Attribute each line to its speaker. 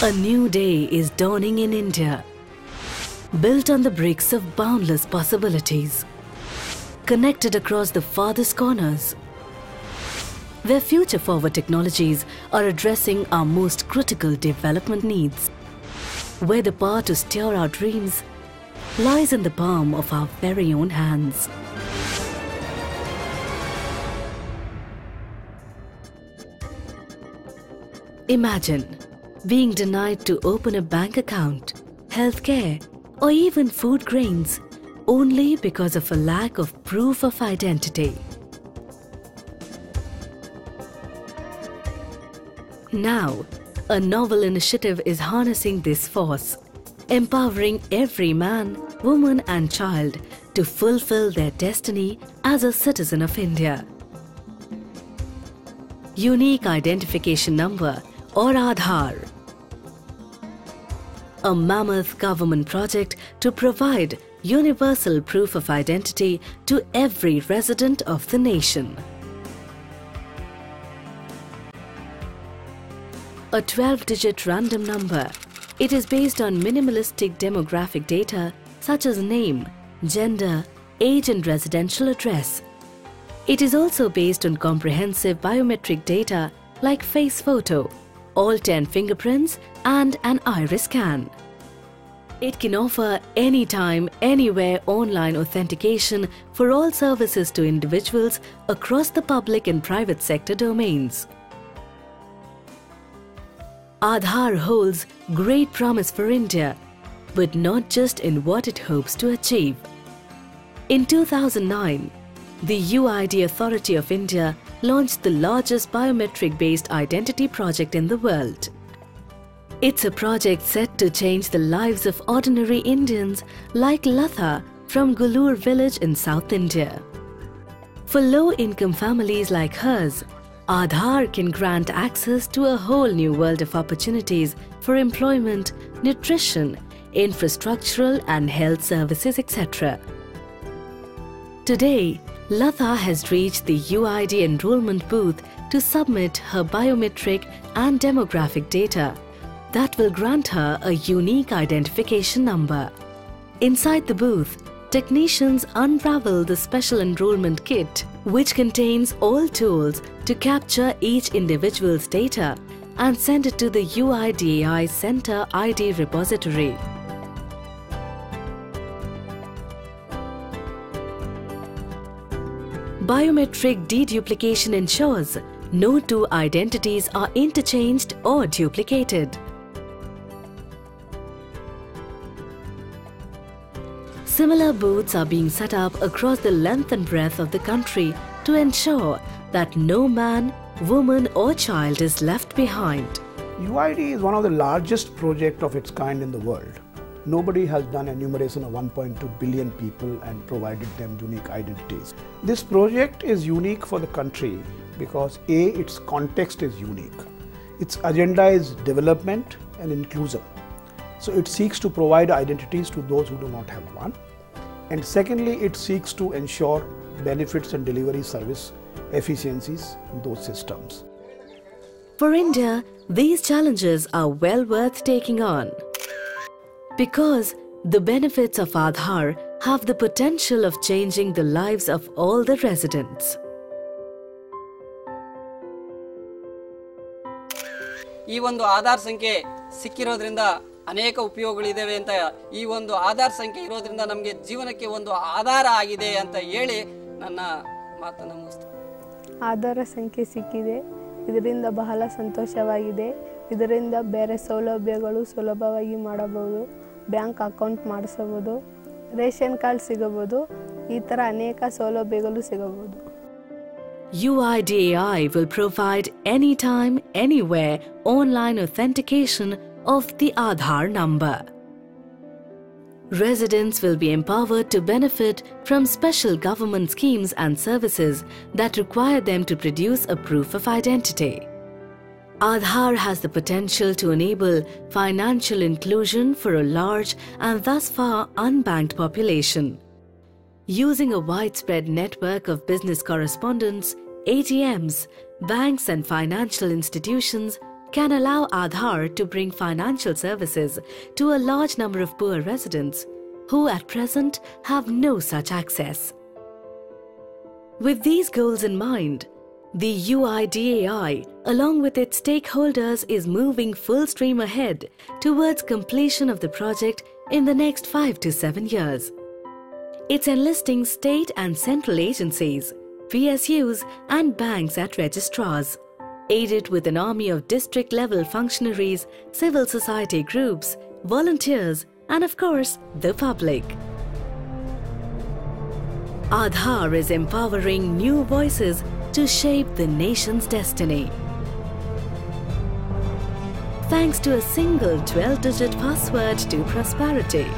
Speaker 1: A new day is dawning in India, built on the bricks of boundless possibilities, connected across the farthest corners, where future forward technologies are addressing our most critical development needs, where the power to steer our dreams lies in the palm of our very own hands. Imagine being denied to open a bank account, healthcare, or even food grains only because of a lack of proof of identity. Now, a novel initiative is harnessing this force, empowering every man, woman, and child to fulfill their destiny as a citizen of India. Unique Identification Number or Aadhaar. A mammoth government project to provide universal proof of identity to every resident of the nation. A 12 digit random number. It is based on minimalistic demographic data such as name, gender, age, and residential address. It is also based on comprehensive biometric data like face photo, all 10 fingerprints, and an iris scan. It can offer anytime, anywhere online authentication for all services to individuals across the public and private sector domains. Aadhaar holds great promise for India, but not just in what it hopes to achieve. In 2009, the UID Authority of India launched the largest biometric based identity project in the world. It's a project set to change the lives of ordinary Indians like Latha from Gulur village in South India. For low income families like hers, Aadhaar can grant access to a whole new world of opportunities for employment, nutrition, infrastructural and health services, etc. Today, Latha has reached the UID enrollment booth to submit her biometric and demographic data that will grant her a unique identification number. Inside the booth, technicians unravel the special enrollment kit, which contains all tools to capture each individual's data and send it to the UIDAI Central ID repository. Biometric deduplication ensures no two identities are interchanged or duplicated. Similar booths are being set up across the length and breadth of the country to ensure that no man, woman or child is left behind.
Speaker 2: UID is one of the largest projects of its kind in the world. Nobody has done enumeration of 1.2 billion people and provided them unique identities. This project is unique for the country because A, its context is unique. Its agenda is development and inclusion. So it seeks to provide identities to those who do not have one. And secondly, it seeks to ensure benefits and delivery service efficiencies in those systems.
Speaker 1: For India, these challenges are well worth taking on. Because the benefits of Aadhaar have the potential of changing the lives of all the residents.
Speaker 3: ಈ ಒಂದು ಆಧಾರ್ ಸಂಖ್ಯೆ ಸಿಕ್ಕಿರೋದ್ರಿಂದ ಅನೇಕ ಉಪಯೋಗಗಳಿದ್ದಾವೆ ಅಂತ ಈ ಒಂದು ಆಧಾರ್ ಸಂಖ್ಯೆ ಇರೋದ್ರಿಂದ ನಮಗೆ ಜೀವನಕ್ಕೆ ಒಂದು ಆಧಾರ ಆಗಿದೆ ಅಂತ ಹೇಳಿ ನನ್ನ ಮಾತನ್ನು ಮುಗಿಸ್ತೇನೆ.
Speaker 4: ಆಧಾರ ಸಂಖ್ಯೆ ಸಿಕ್ಕಿದೆ. ಇದರಿಂದ ಬಹಳ ಸಂತೋಷವಾಗಿದೆ. ಇದರಿಂದ ಬೇರೆ ಸೌಲಭ್ಯಗಳು ಸುಲಭವಾಗಿ ಮಾಡಬಹುದು. ಬ್ಯಾಂಕ್ ಅಕೌಂಟ್ ಮಾಡಿಸಬಹುದು ರೇಷನ್ ಕಾರ್ಡ್ ಸಿಗಬಹುದು ಈ ಥರ ಅನೇಕ ಸೌಲಭ್ಯಗಳು ಸಿಗಬಹುದು
Speaker 1: UIDAI will provide anytime, anywhere online authentication of the Aadhaar number. Residents will be empowered to benefit from special government schemes and services that require them to produce a proof of identity. Aadhaar has the potential to enable financial inclusion for a large and thus far unbanked population. Using a widespread network of business correspondents, ATMs, banks, and financial institutions, can allow Aadhaar to bring financial services to a large number of poor residents who at present have no such access. With these goals in mind, the UIDAI, along with its stakeholders, is moving full stream ahead towards completion of the project in the next five to seven years. It's enlisting state and central agencies, PSUs, and banks at registrars, aided with an army of district level functionaries, civil society groups, volunteers, and of course, the public. Aadhaar is empowering new voices to shape the nation's destiny. Thanks to a single 12 digit password to prosperity.